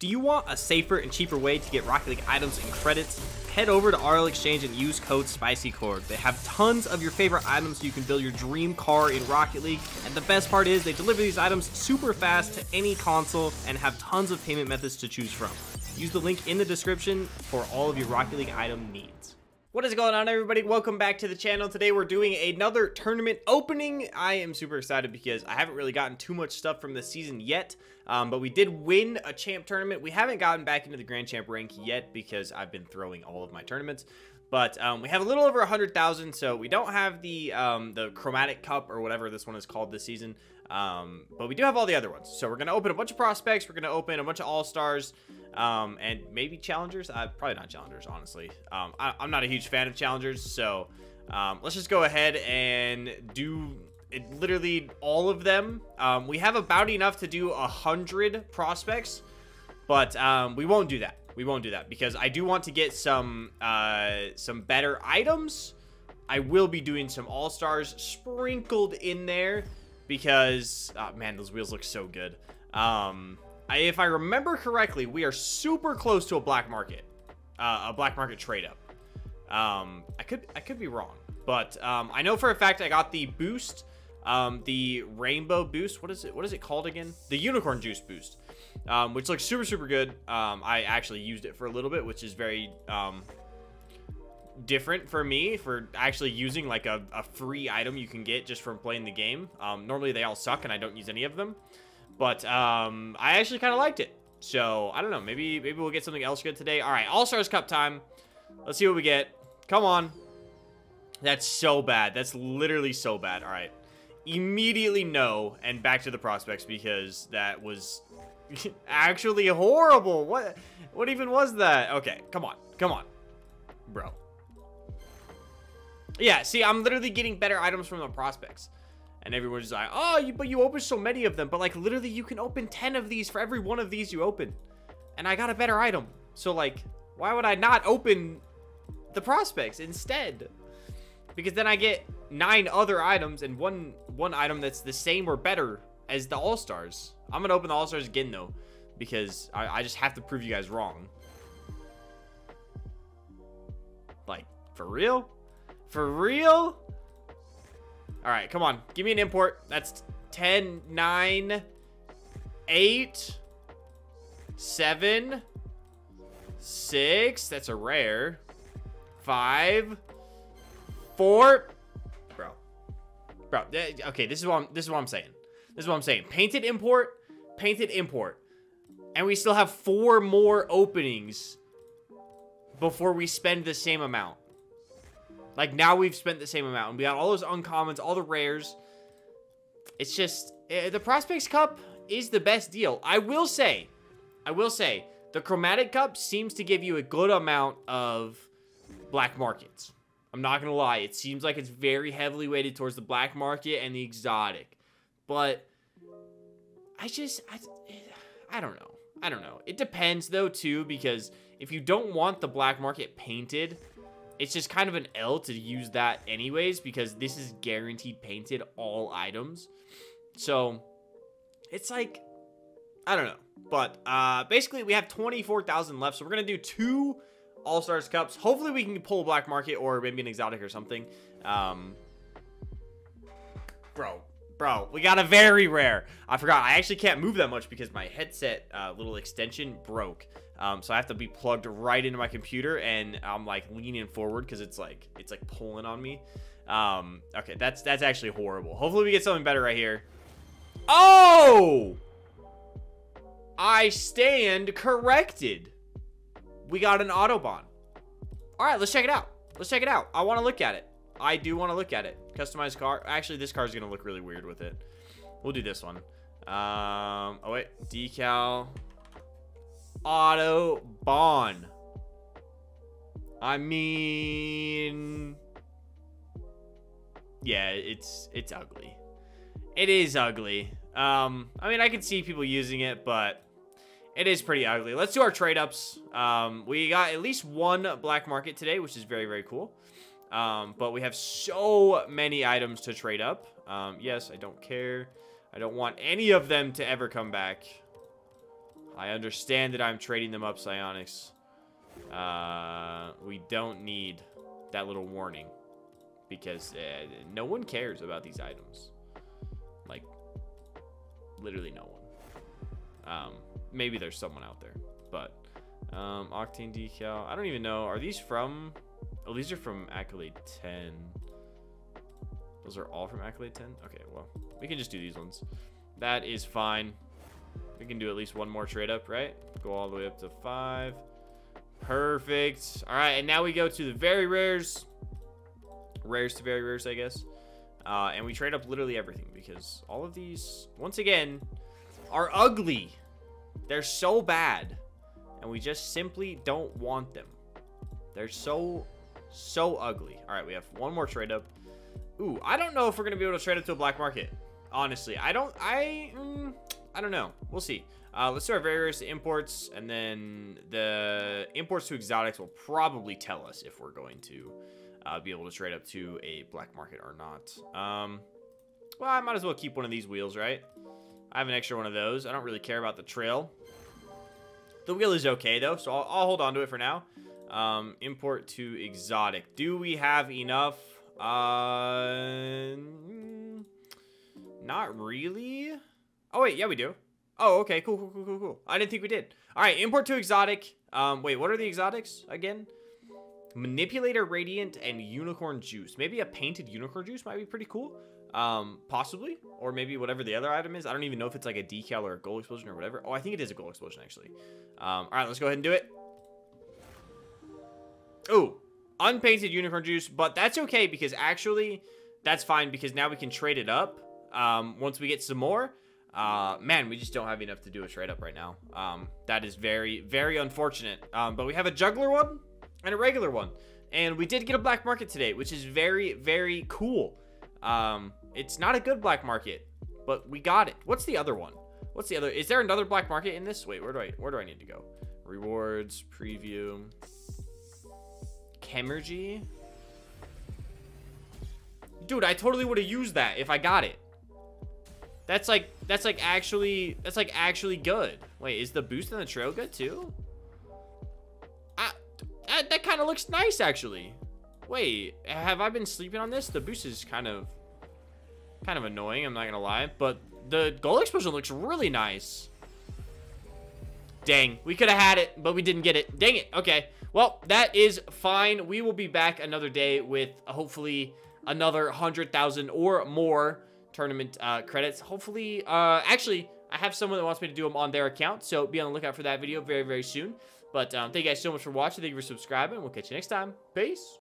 Do you want a safer and cheaper way to get Rocket League items and credits? Head over to RL Exchange and use code SPICYCORG. They have tons of your favorite items so you can build your dream car in Rocket League. And the best part is they deliver these items super fast to any console and have tons of payment methods to choose from. Use the link in the description for all of your Rocket League item needs. What is going on everybody? Welcome back to the channel. Today we're doing another tournament opening. I am super excited because I haven't really gotten too much stuff from this season yet. Um, but we did win a champ tournament. We haven't gotten back into the grand champ rank yet because I've been throwing all of my tournaments. But um, we have a little over 100,000, so we don't have the um, the chromatic cup or whatever this one is called this season. Um, but we do have all the other ones. So we're going to open a bunch of prospects. We're going to open a bunch of all-stars um, and maybe challengers. Uh, probably not challengers, honestly. Um, I, am not a huge fan of challengers. So um, let's just go ahead and do it, literally all of them. Um, we have about enough to do a hundred prospects, but um, we won't do that. We won't do that because I do want to get some uh, some better items. I will be doing some all-stars sprinkled in there because, oh, man, those wheels look so good. Um, if I remember correctly, we are super close to a black market, uh, a black market trade up. Um, I could, I could be wrong, but um, I know for a fact I got the boost, um, the rainbow boost. What is it? What is it called again? The unicorn juice boost, um, which looks super, super good. Um, I actually used it for a little bit, which is very um, different for me for actually using like a, a, free item you can get just from playing the game. Normally they all suck and I don't use any of them. But um, I actually kind of liked it. So, I don't know. Maybe maybe we'll get something else good today. All right, All-Stars Cup time. Let's see what we get. Come on. That's so bad. That's literally so bad. All right. Immediately no and back to the prospects because that was actually horrible. What what even was that? Okay, come on. Come on. Bro. Yeah, see, I'm literally getting better items from the prospects. And everyone's like, oh, you, but you open so many of them. But, like, literally, you can open 10 of these for every one of these you open. And I got a better item. So, like, why would I not open the prospects instead? Because then I get nine other items and one one item that's the same or better as the All-Stars. I'm going to open the All-Stars again, though. Because I, I just have to prove you guys wrong. Like, for real? For real? All right, come on. Give me an import. That's 10, 9, 8, 7, 6. That's a rare. 5, 4. Bro. Bro. Okay, this is what I'm, this is what I'm saying. This is what I'm saying. Painted import, painted import. And we still have four more openings before we spend the same amount. Like, now we've spent the same amount. And we got all those uncommons, all the rares. It's just, uh, the Prospects Cup is the best deal. I will say, I will say, the Chromatic Cup seems to give you a good amount of black markets. I'm not going to lie. It seems like it's very heavily weighted towards the black market and the exotic. But I just, I, I don't know. I don't know. It depends, though, too, because if you don't want the black market painted, it's just kind of an L to use that anyways because this is guaranteed painted all items. So it's like, I don't know. But uh, basically we have 24,000 left. So we're going to do two All-Stars Cups. Hopefully we can pull a Black Market or maybe an Exotic or something. Um, bro, bro, we got a very rare. I forgot. I actually can't move that much because my headset uh, little extension broke. Um, so I have to be plugged right into my computer and I'm like leaning forward because it's like it's like pulling on me. Um, okay, that's that's actually horrible. Hopefully we get something better right here. Oh! I stand corrected. We got an Autobahn. All right, let's check it out. Let's check it out. I want to look at it. I do want to look at it. Customized car. Actually, this car is going to look really weird with it. We'll do this one. Um, oh, wait. Decal. Autobahn. I mean... Yeah, it's it's ugly. It is ugly. Um, I mean, I can see people using it, but it is pretty ugly. Let's do our trade-ups. Um, we got at least one black market today, which is very, very cool. Um, but we have so many items to trade up. Um, yes, I don't care. I don't want any of them to ever come back. I understand that I'm trading them up, Psyonix. Uh, we don't need that little warning. Because uh, no one cares about these items. Like, literally no one. Um, maybe there's someone out there. But, um, Octane Decal. I don't even know. Are these from... Oh, these are from Accolade 10. Those are all from Accolade 10? Okay, well, we can just do these ones. That is fine. We can do at least one more trade up, right? Go all the way up to five. Perfect. All right, and now we go to the very rares. Rares to very rares, I guess. Uh, and we trade up literally everything because all of these, once again, are ugly. They're so bad. And we just simply don't want them. They're so, so ugly. All right, we have one more trade up. Ooh, I don't know if we're going to be able to trade up to a black market. Honestly, I don't, I, mm, I don't know. We'll see. Uh, let's do our various imports, and then the imports to exotics will probably tell us if we're going to uh, be able to trade up to a black market or not. Um, well, I might as well keep one of these wheels, right? I have an extra one of those. I don't really care about the trail. The wheel is okay, though, so I'll, I'll hold on to it for now. Um, import to exotic. Do we have enough? Uh, not really. Oh, wait, yeah, we do. Oh, okay, cool, cool, cool, cool, cool. I didn't think we did. All right, import to exotic. Um, wait, what are the exotics again? Manipulator Radiant and Unicorn Juice. Maybe a painted Unicorn Juice might be pretty cool. Um, possibly. Or maybe whatever the other item is. I don't even know if it's like a decal or a gold explosion or whatever. Oh, I think it is a gold explosion, actually. Um, all right, let's go ahead and do it. Oh, unpainted Unicorn Juice. But that's okay because actually, that's fine because now we can trade it up um, once we get some more. Uh, man, we just don't have enough to do a trade up right now. Um, that is very, very unfortunate. Um, but we have a juggler one and a regular one. And we did get a black market today, which is very, very cool. Um, it's not a good black market, but we got it. What's the other one? What's the other? Is there another black market in this? Wait, where do I, where do I need to go? Rewards, preview, Chemergy. Dude, I totally would have used that if I got it. That's like, that's like actually, that's like actually good. Wait, is the boost in the trail good too? I, that, that kind of looks nice actually. Wait, have I been sleeping on this? The boost is kind of, kind of annoying, I'm not gonna lie. But the gold explosion looks really nice. Dang, we could have had it, but we didn't get it. Dang it. Okay, well, that is fine. We will be back another day with hopefully another 100,000 or more tournament uh, credits. Hopefully, uh, actually, I have someone that wants me to do them on their account, so be on the lookout for that video very, very soon. But um, thank you guys so much for watching. Thank you for subscribing. We'll catch you next time. Peace.